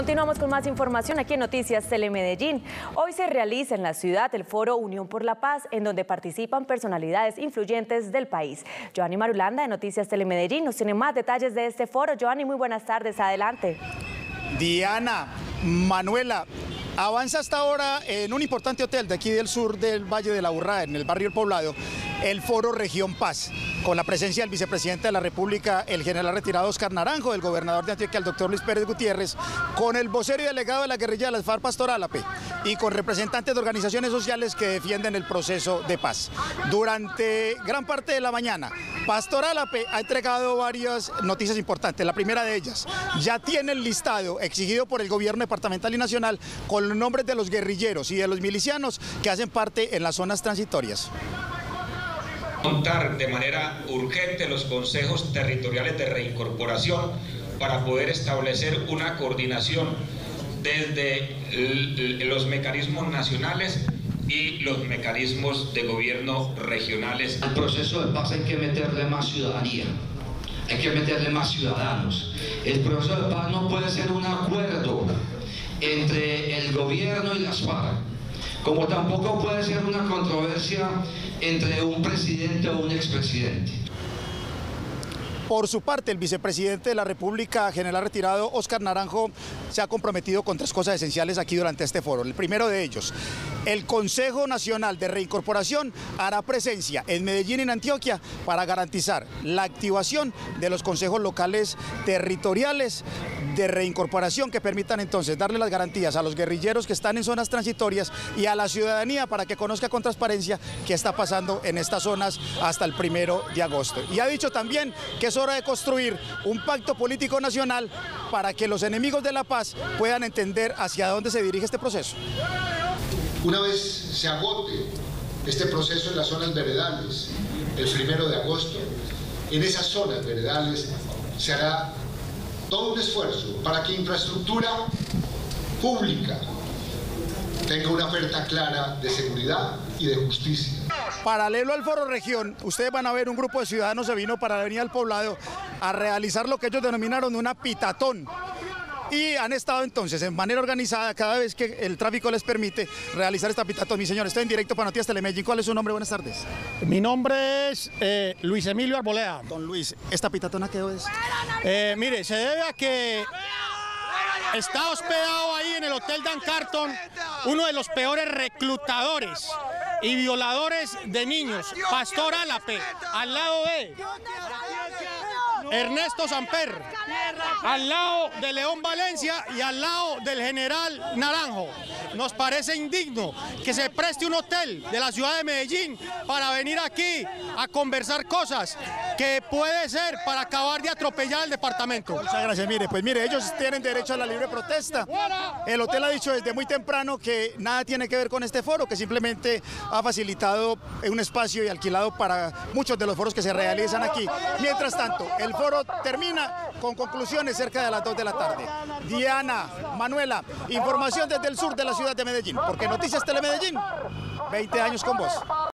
Continuamos con más información aquí en Noticias Telemedellín. Hoy se realiza en la ciudad el foro Unión por la Paz, en donde participan personalidades influyentes del país. Joanny Marulanda de Noticias Telemedellín nos tiene más detalles de este foro. Joanny, muy buenas tardes, adelante. Diana, Manuela, avanza hasta ahora en un importante hotel de aquí del sur del Valle de la Burrada, en el barrio El Poblado, el Foro Región Paz, con la presencia del vicepresidente de la República, el general retirado Oscar Naranjo, del gobernador de Antioquia, el doctor Luis Pérez Gutiérrez, con el vocero y delegado de la guerrilla de las FARC, Pastor Álape, y con representantes de organizaciones sociales que defienden el proceso de paz. Durante gran parte de la mañana, Pastor Álape ha entregado varias noticias importantes. La primera de ellas, ya tiene el listado exigido por el gobierno departamental y nacional con los nombres de los guerrilleros y de los milicianos que hacen parte en las zonas transitorias montar de manera urgente los consejos territoriales de reincorporación para poder establecer una coordinación desde los mecanismos nacionales y los mecanismos de gobierno regionales. Al proceso de paz hay que meterle más ciudadanía, hay que meterle más ciudadanos. El proceso de paz no puede ser un acuerdo entre el gobierno y las FARC, como tampoco puede ser una controversia entre un presidente o un expresidente. Por su parte, el vicepresidente de la República, general retirado Oscar Naranjo, se ha comprometido con tres cosas esenciales aquí durante este foro. El primero de ellos, el Consejo Nacional de Reincorporación hará presencia en Medellín y en Antioquia para garantizar la activación de los consejos locales territoriales de reincorporación que permitan entonces darle las garantías a los guerrilleros que están en zonas transitorias y a la ciudadanía para que conozca con transparencia qué está pasando en estas zonas hasta el primero de agosto. Y ha dicho también que es hora de construir un pacto político nacional para que los enemigos de la paz puedan entender hacia dónde se dirige este proceso. Una vez se agote este proceso en las zonas veredales, el primero de agosto, en esas zonas veredales se hará todo un esfuerzo para que infraestructura pública tenga una oferta clara de seguridad y de justicia. Paralelo al Foro Región, ustedes van a ver un grupo de ciudadanos se vino para venir al poblado a realizar lo que ellos denominaron una pitatón y han estado entonces en manera organizada cada vez que el tráfico les permite realizar esta pitatón. Mi señor, estoy en directo para Noticias Telemedellín. ¿Cuál es su nombre? Buenas tardes. Mi nombre es eh, Luis Emilio Arboleda. Don Luis, ¿esta pitatona qué es? Eh, mire, se debe a que está hospedado ahí en el Hotel Dan Carton uno de los peores reclutadores y violadores de niños, Pastor Álape, al lado de Ernesto Samper, al lado de León Valencia y al lado del general Naranjo. Nos parece indigno que se preste un hotel de la ciudad de Medellín para venir aquí a conversar cosas que puede ser para acabar de atropellar el departamento. Muchas gracias. Mire, pues mire, ellos tienen derecho a la libre protesta. El hotel ha dicho desde muy temprano que nada tiene que ver con este foro, que simplemente ha facilitado un espacio y alquilado para muchos de los foros que se realizan aquí. Mientras tanto, el foro termina con conclusiones cerca de las 2 de la tarde. Diana, Manuela, información desde el sur de la ciudad de Medellín, porque Noticias Telemedellín, 20 años con vos.